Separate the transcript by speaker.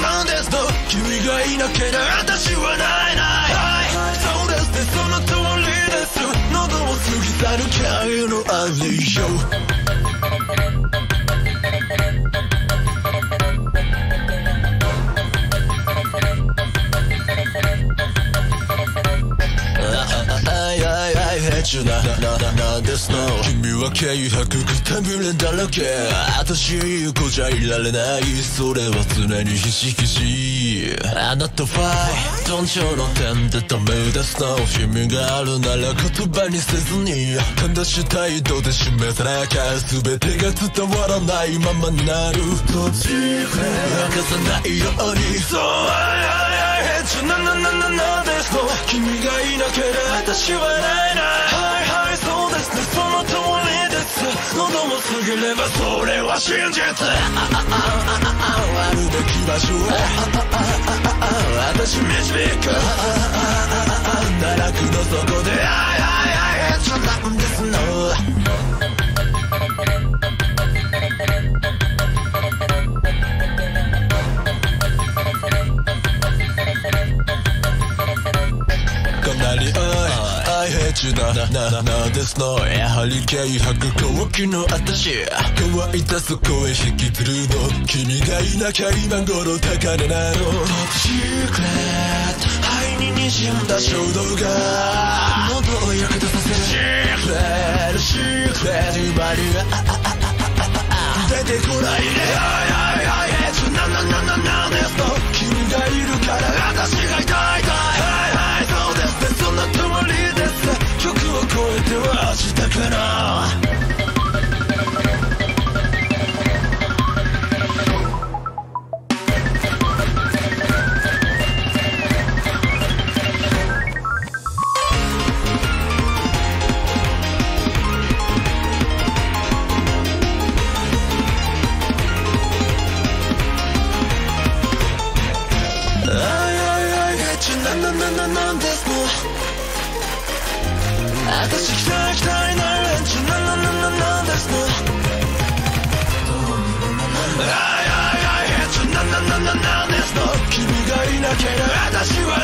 Speaker 1: なんですと。君がいなけりゃ私はないない。はい。そうですねその通りです喉を過ぎ去るキャリのあれよ。チュな、な、な、なんですの君は軽薄くたぶれだらけ私言う子じゃいられないそれは常にひしひしあなたは頓調の点でダメですの君があるなら言葉にせずに正し態度で示さなきゃ全てが伝わらないままなるとち明かさないようにそうあいあいあいちなななななですの君がいなければ私はないなも過ぎればそれは真実あるべき場所へ私導く愛愛ヘチななななですのやはり軽薄好奇の私乾いたそこへ引きずるの君がいなきゃ今頃高値なの Top secret 肺に滲んだ衝動が喉をやけどさせる Secret Secret 今に出てこないね私期待期待な連中なななななんですのあいあいあいちなななななんですの君がいなければ私は